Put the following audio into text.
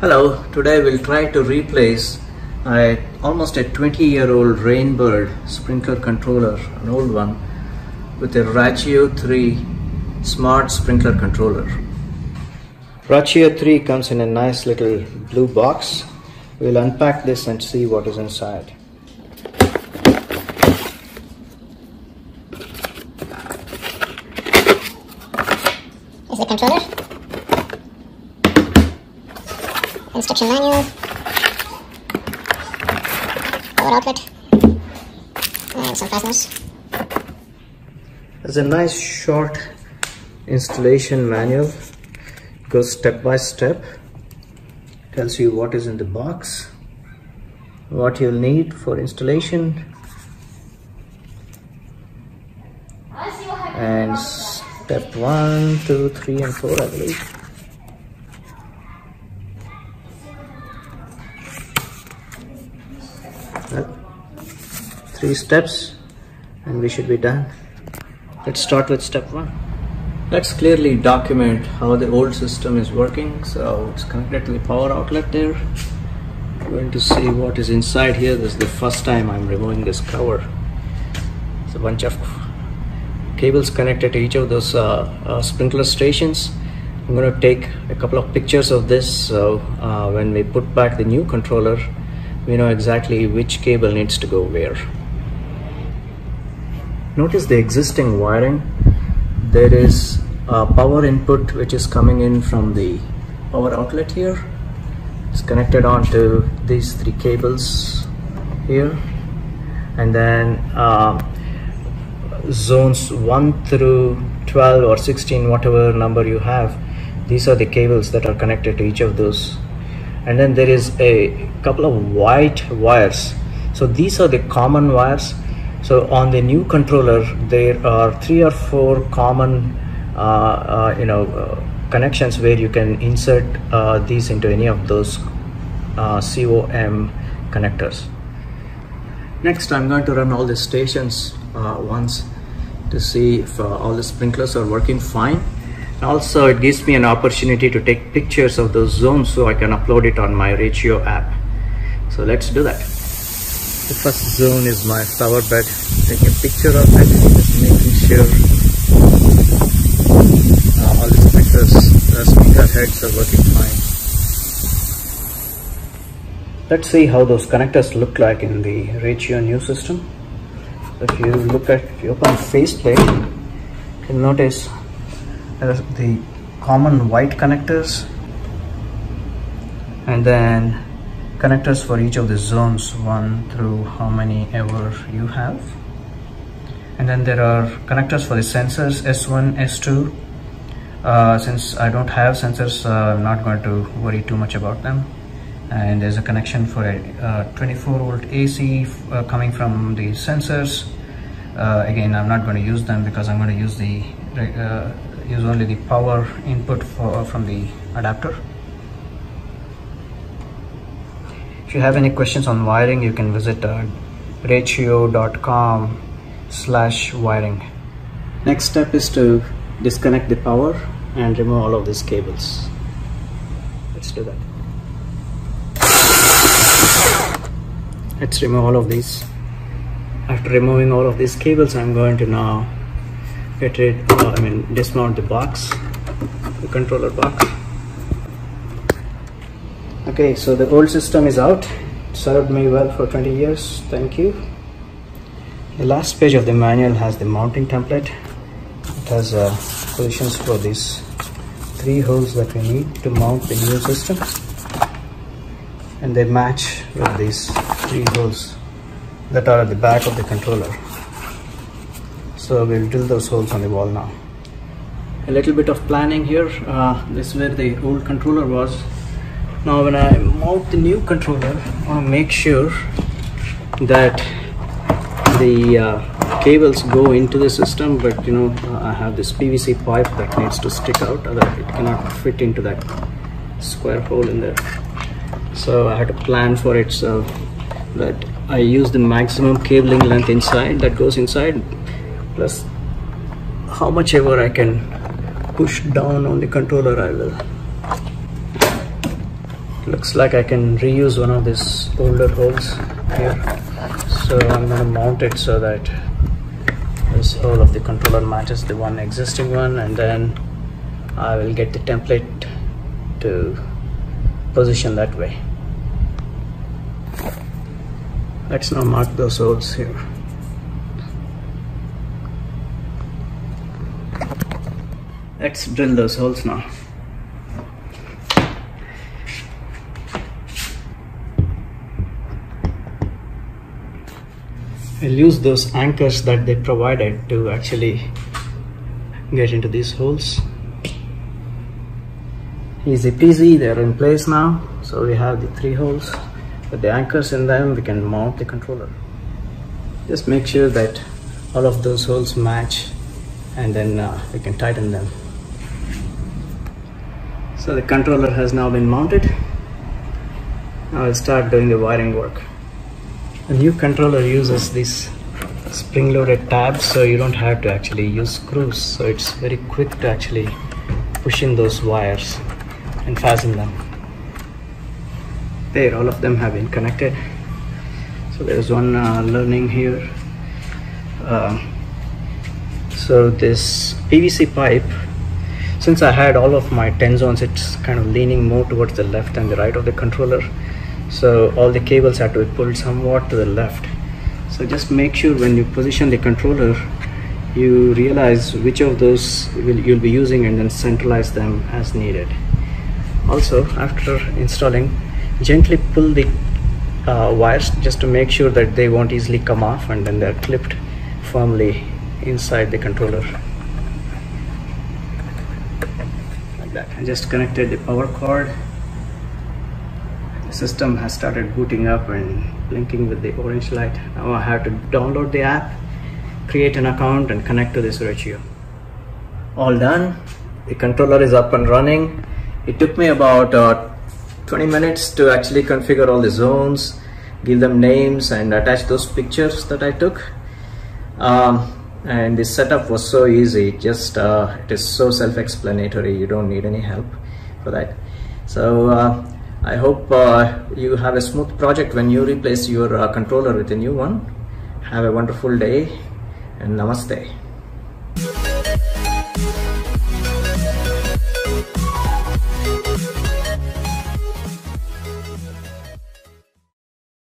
Hello, today we'll try to replace a, almost a 20 year old Rainbird sprinkler controller, an old one, with a Rachio 3 smart sprinkler controller. Rachio 3 comes in a nice little blue box. We'll unpack this and see what is inside. is the controller. Instruction manual. Power outlet. And some fasteners. There's a nice short installation manual. Goes step by step. Tells you what is in the box, what you'll need for installation, and step one, two, three, and four, I believe. Three steps, and we should be done. Let's start with step one. Let's clearly document how the old system is working. So it's connected to the power outlet there. I'm going to see what is inside here. This is the first time I'm removing this cover. It's a bunch of cables connected to each of those uh, uh, sprinkler stations. I'm going to take a couple of pictures of this so uh, when we put back the new controller we know exactly which cable needs to go where. Notice the existing wiring. There is a power input which is coming in from the power outlet here. It's connected onto these three cables here and then uh, zones 1 through 12 or 16 whatever number you have these are the cables that are connected to each of those and then there is a couple of white wires so these are the common wires so on the new controller there are three or four common uh, uh, you know uh, connections where you can insert uh, these into any of those uh, COM connectors. Next I'm going to run all the stations uh, once to see if all the sprinklers are working fine. Also it gives me an opportunity to take pictures of those zones so I can upload it on my Rachio app. So let's do that the first zone is my flower bed. Taking a picture of it just making sure uh, all the sprinklers the sprinkler heads are working fine. Let's see how those connectors look like in the Rachio new system. If you look at if you open faceplate you'll notice the common white connectors and then connectors for each of the zones one through how many ever you have. And then there are connectors for the sensors S1 S2 uh, since I don't have sensors uh, I'm not going to worry too much about them. And there's a connection for a uh, 24 volt AC uh, coming from the sensors. Uh, again I'm not going to use them because I'm going to use the use only the power input for, from the adapter. If you have any questions on wiring, you can visit uh, rachio.com slash wiring. Next step is to disconnect the power and remove all of these cables. Let's do that. Let's remove all of these. After removing all of these cables, I'm going to now get rid uh, I mean dismount the box the controller box okay so the old system is out. Served me well for 20 years. Thank you. The last page of the manual has the mounting template. It has uh, positions for these three holes that we need to mount the new system. And they match with these three holes that are at the back of the controller. So we'll drill those holes on the wall now. A little bit of planning here. Uh, this is where the old controller was now when I mount the new controller I want to make sure that the uh, cables go into the system but you know uh, I have this PVC pipe that needs to stick out otherwise it cannot fit into that square hole in there. So I had to plan for it so that I use the maximum cabling length inside that goes inside plus how much ever I can push down on the controller I will looks like I can reuse one of these older holes here. So I'm going to mount it so that this hole of the controller matches the one existing one and then I will get the template to position that way. Let's now mark those holes here. Let's drill those holes now use those anchors that they provided to actually get into these holes. Easy peasy they're in place now. So we have the three holes with the anchors in them. We can mount the controller. Just make sure that all of those holes match and then uh, we can tighten them. So the controller has now been mounted. Now I'll start doing the wiring work the new controller uses these spring loaded tabs so you don't have to actually use screws. So it's very quick to actually push in those wires and fasten them. There all of them have been connected. So there's one uh, learning here. Uh, so this PVC pipe since I had all of my 10 zones it's kind of leaning more towards the left and the right of the controller so all the cables have to be pulled somewhat to the left. So just make sure when you position the controller you realize which of those will, you'll be using and then centralize them as needed. Also after installing gently pull the uh, wires just to make sure that they won't easily come off and then they're clipped firmly inside the controller. Like that. I just connected the power cord system has started booting up and blinking with the orange light. Now I have to download the app create an account and connect to this Rachio all done. The controller is up and running. It took me about uh, 20 minutes to actually configure all the zones give them names and attach those pictures that I took. Um, and the setup was so easy. Just uh, it is so self-explanatory. You don't need any help for that. So uh, I hope uh, you have a smooth project when you replace your uh, controller with a new one. Have a wonderful day and namaste